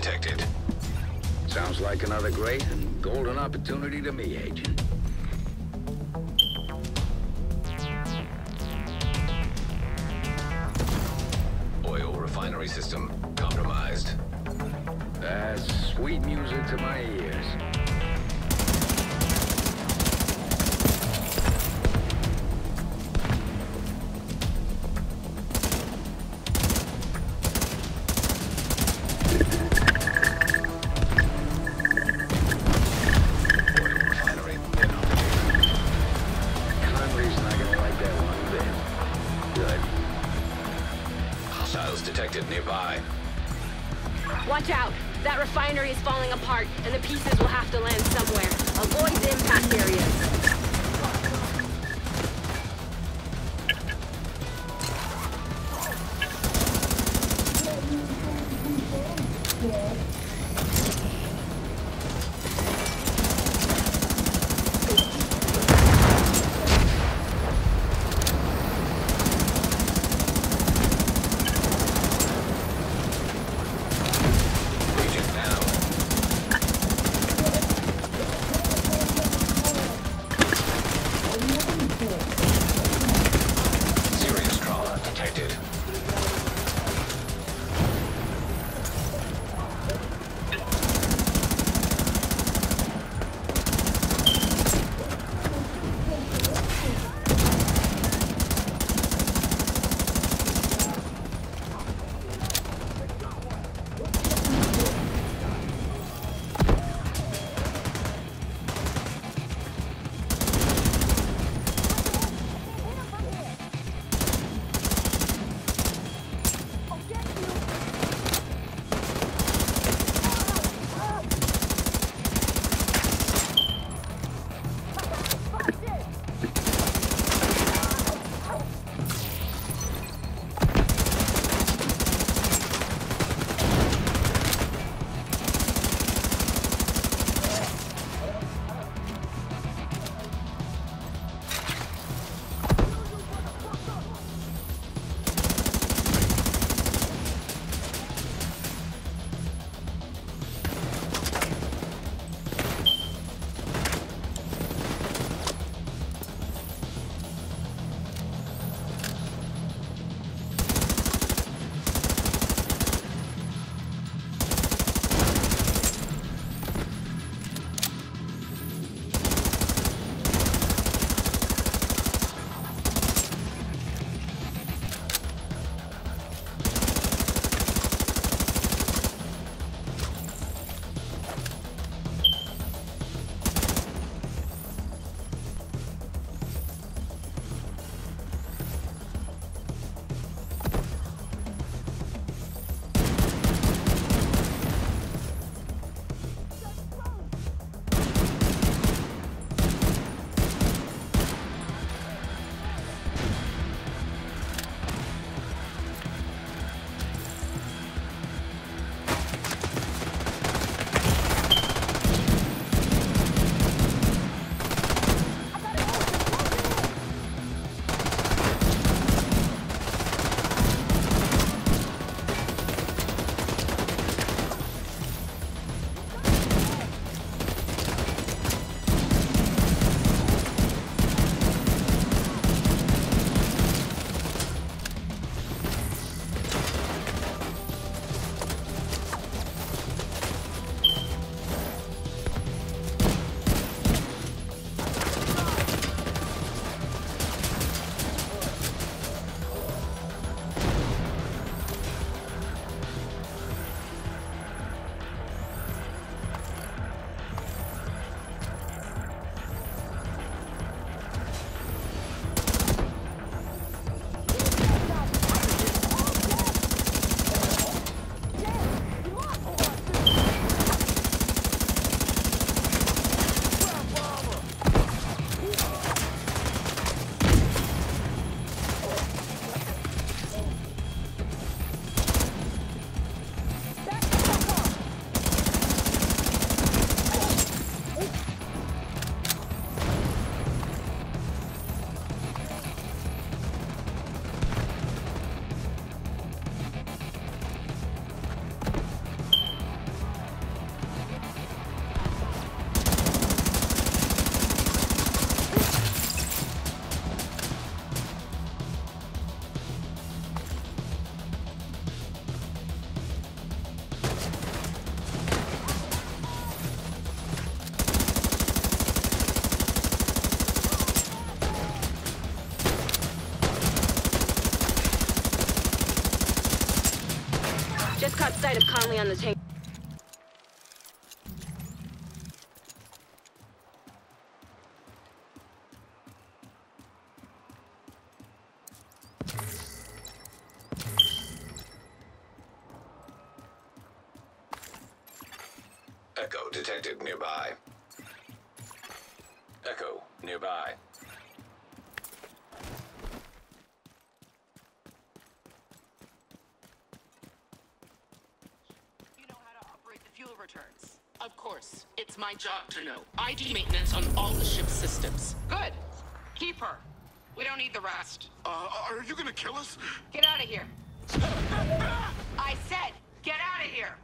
detected. Sounds like another great and golden opportunity to me, Agent. On the tank. My job to know. I do maintenance on all the ship's systems. Good. Keep her. We don't need the rest. Uh, are you gonna kill us? Get out of here. I said, get out of here.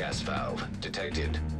Gas valve detected.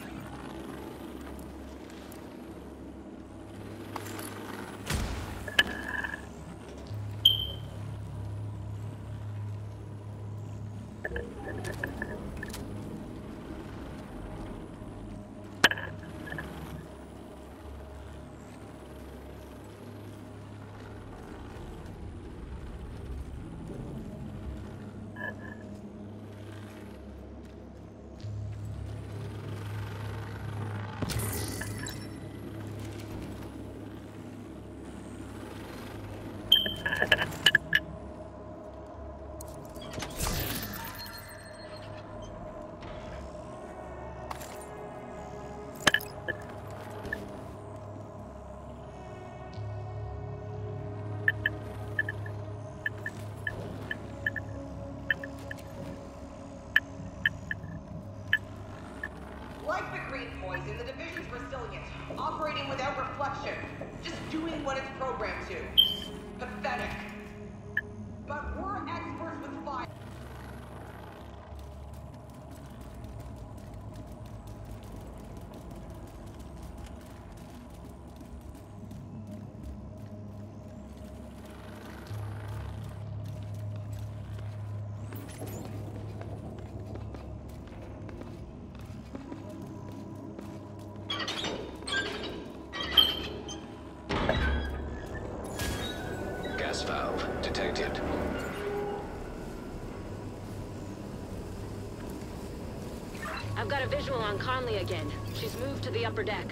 Got a visual on Conley again. She's moved to the upper deck.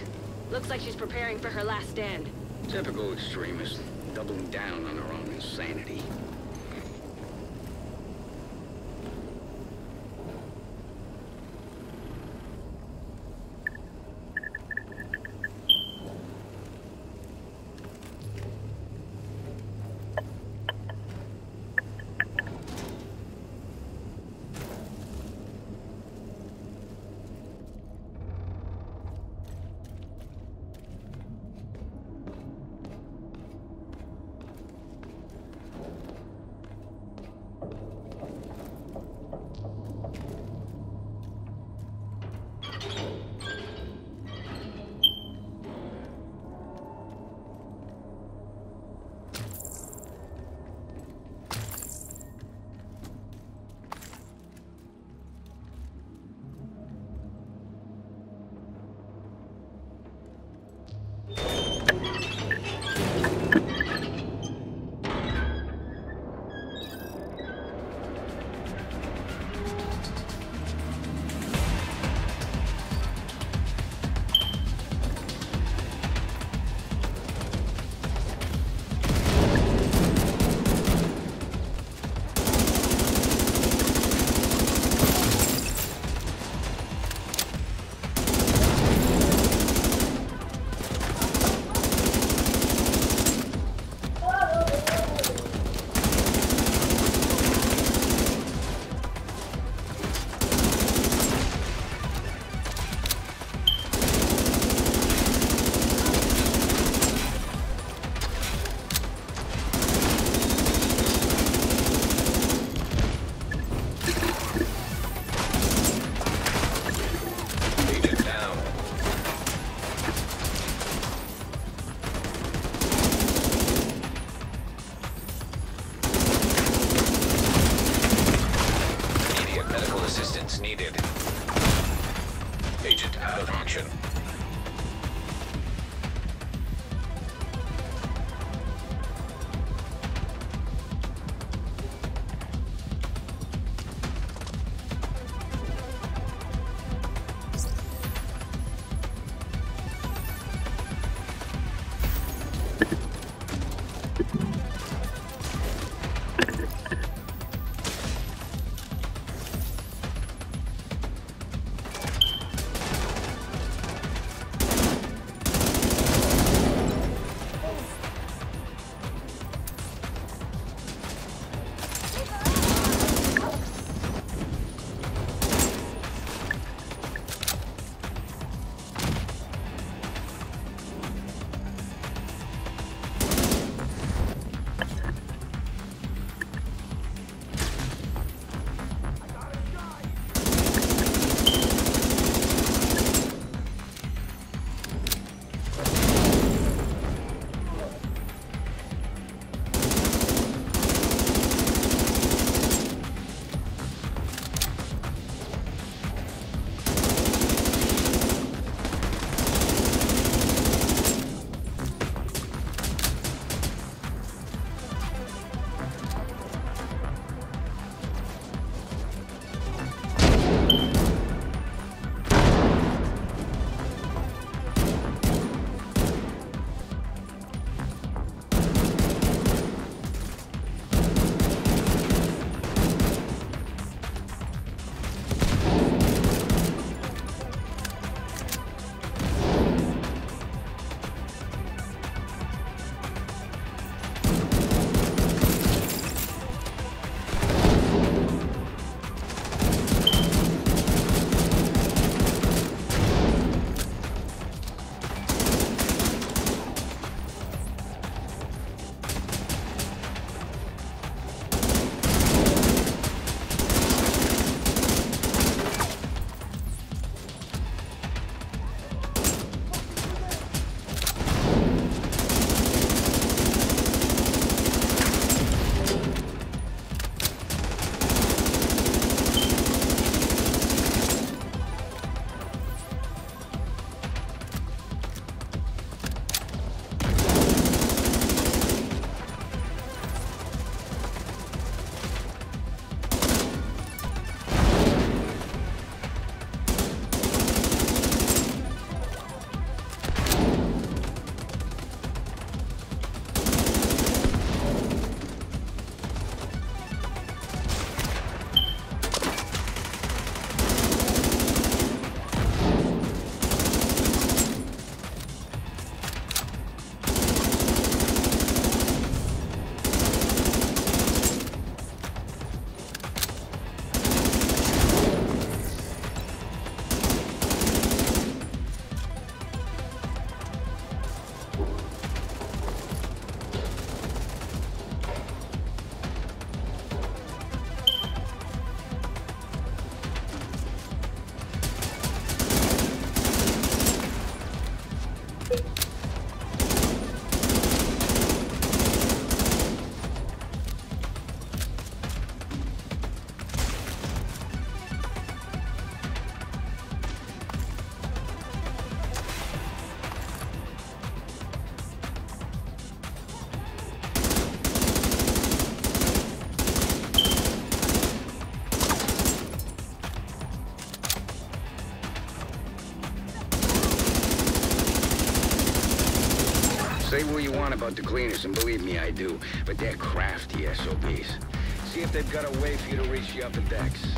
Looks like she's preparing for her last stand. Typical extremist, doubling down on her own insanity. About the cleaners, and believe me, I do. But they're crafty SOBs. See if they've got a way for you to reach the upper decks.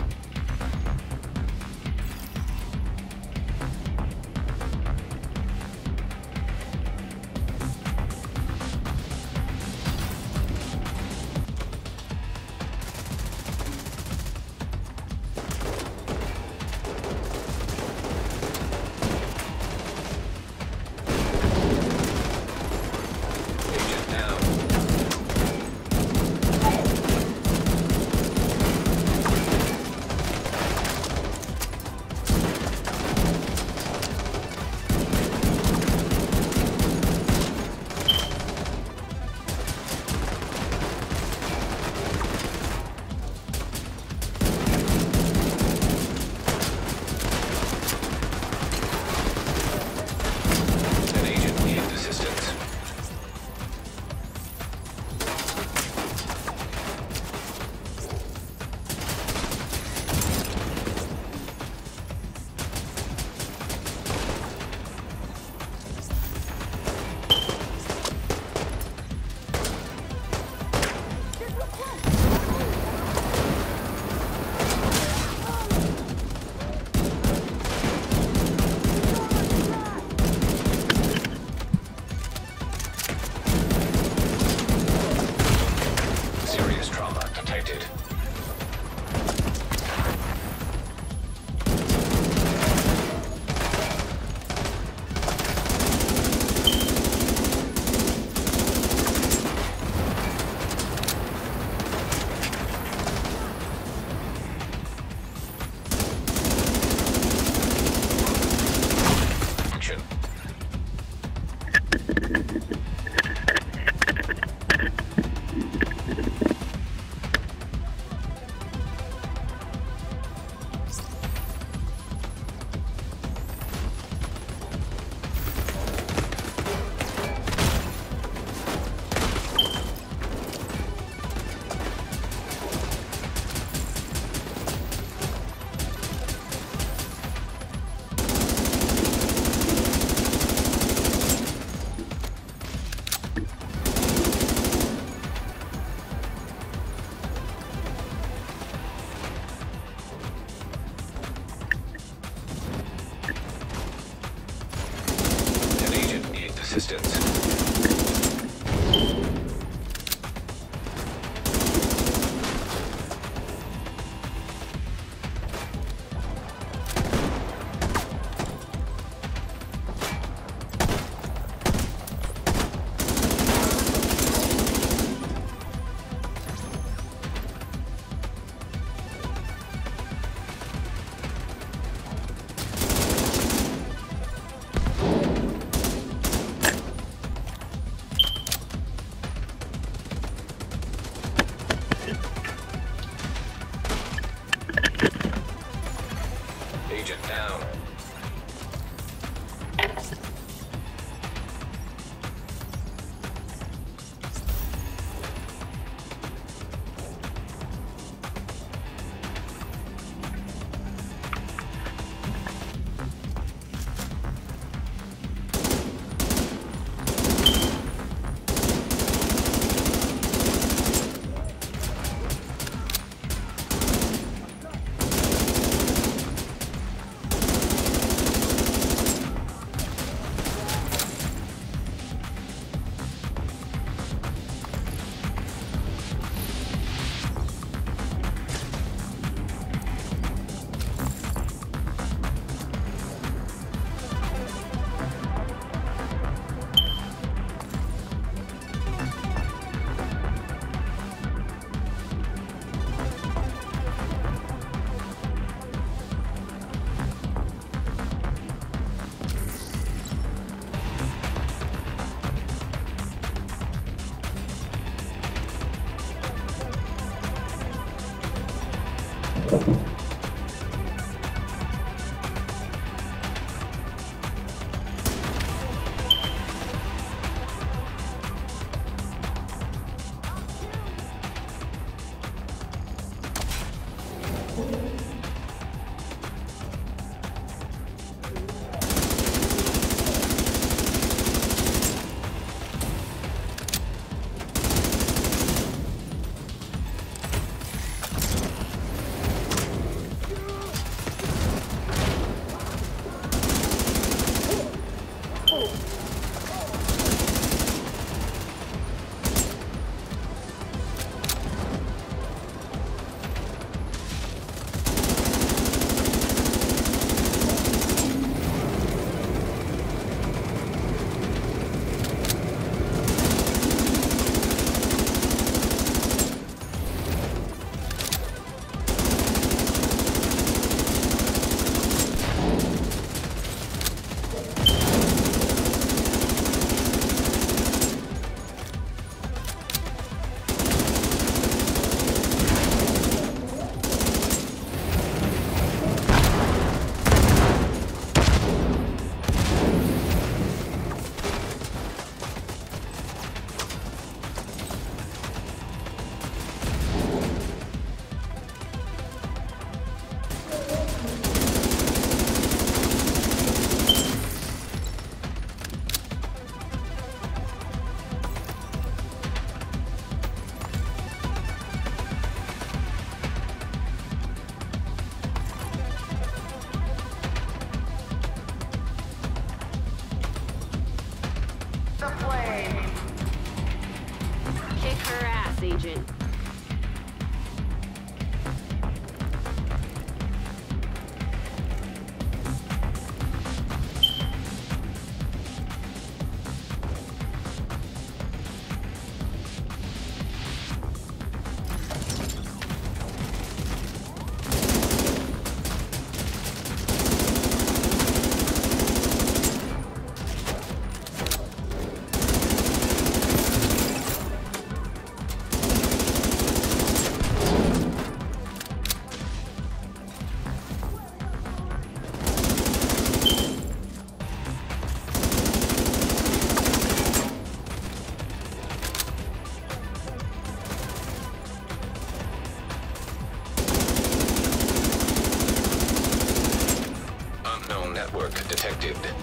detected.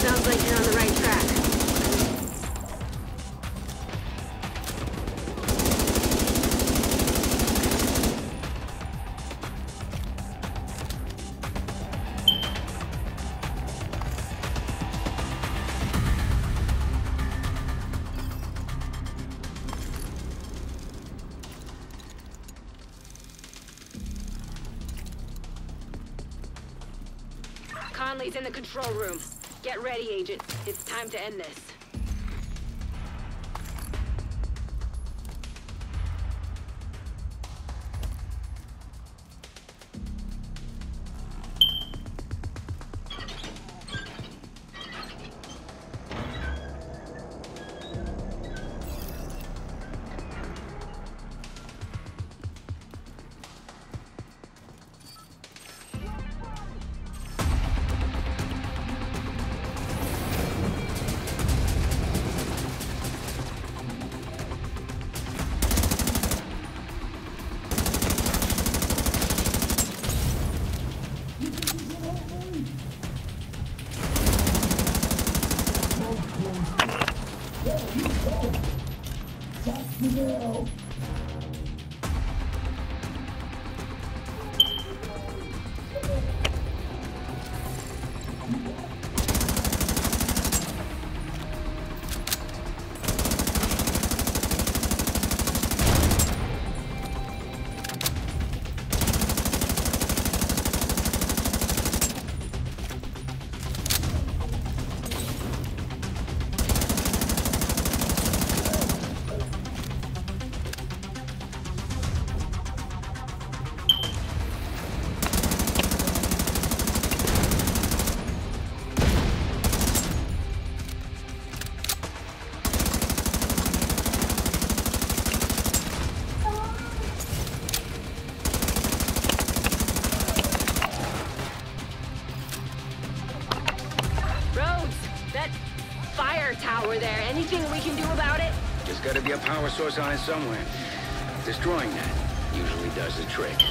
Sounds like you're on Agent. It's time to end this. Fuck no. power source on it somewhere. Destroying that usually does the trick.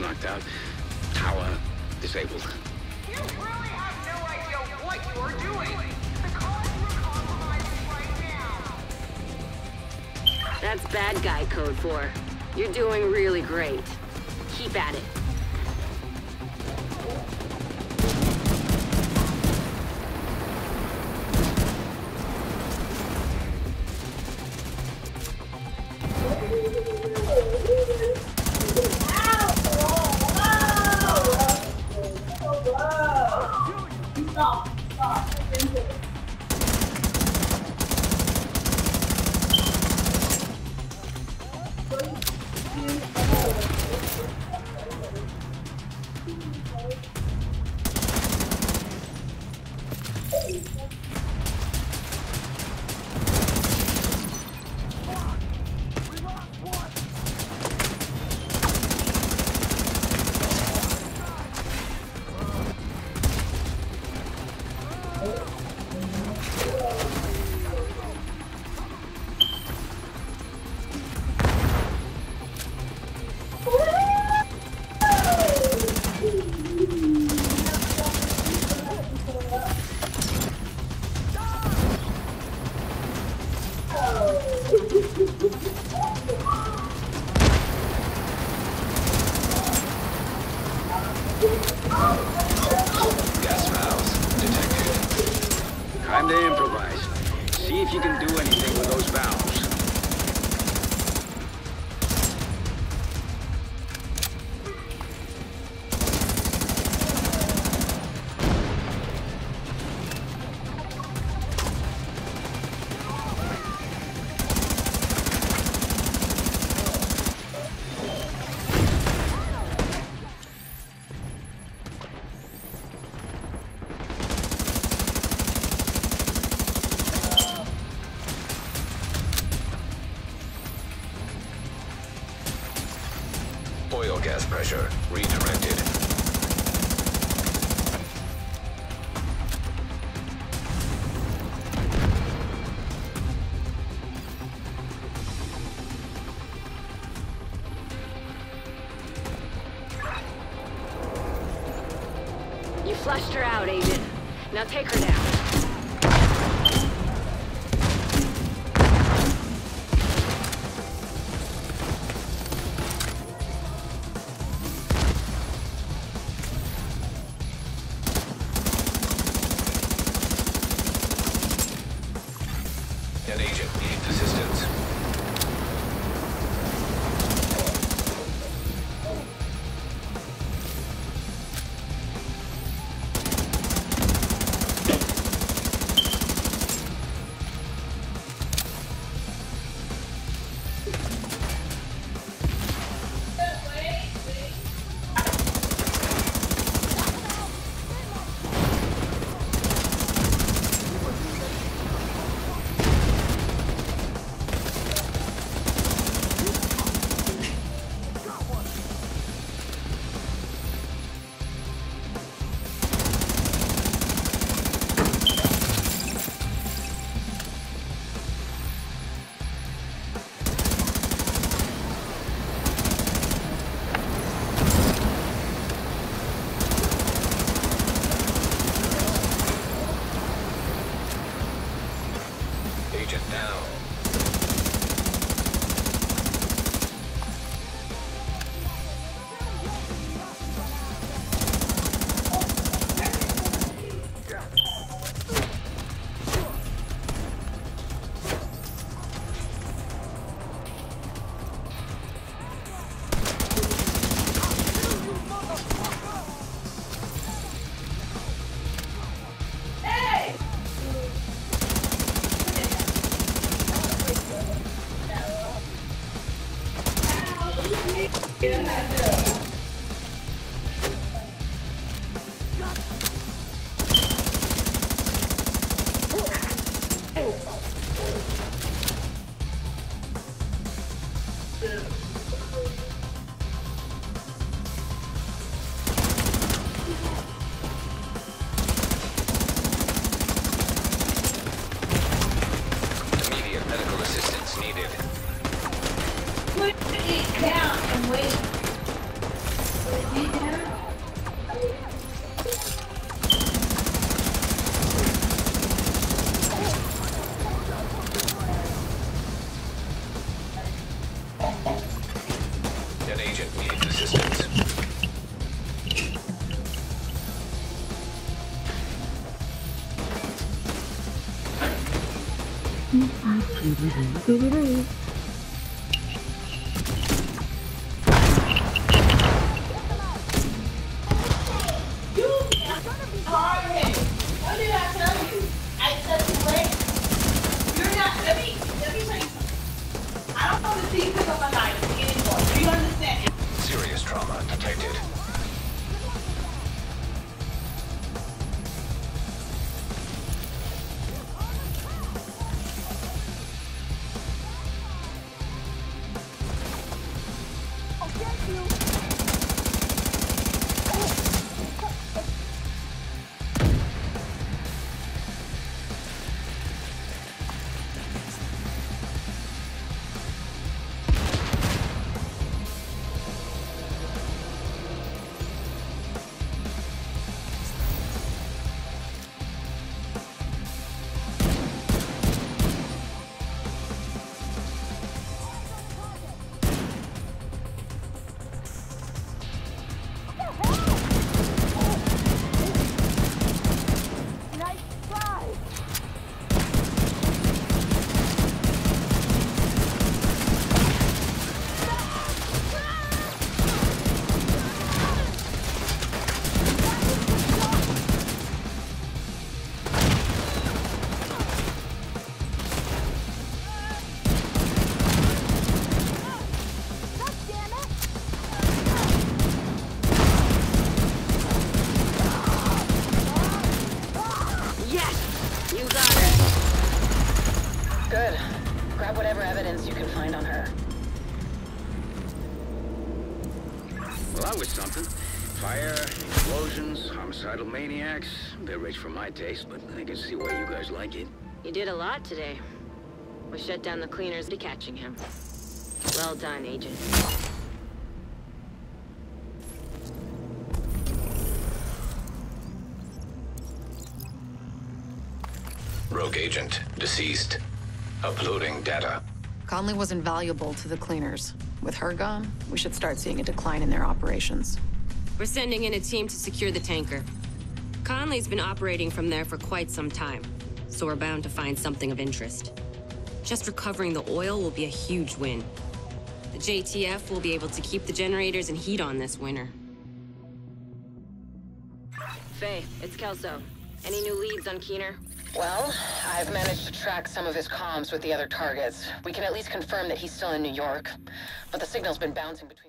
Knocked out. Tower disabled. You really have no idea what you're doing. The compromising right now. That's bad guy code for. You're doing really great. Keep at it. gas pressure. You for my taste, but I can see why you guys like it. You did a lot today. We shut down the cleaners to catching him. Well done, Agent. Rogue agent, deceased. Uploading data. Conley was invaluable to the cleaners. With her gone, we should start seeing a decline in their operations. We're sending in a team to secure the tanker. Conley's been operating from there for quite some time, so we're bound to find something of interest. Just recovering the oil will be a huge win. The JTF will be able to keep the generators and heat on this winter. Faye, it's Kelso. Any new leads on Keener? Well, I've managed to track some of his comms with the other targets. We can at least confirm that he's still in New York. But the signal's been bouncing between...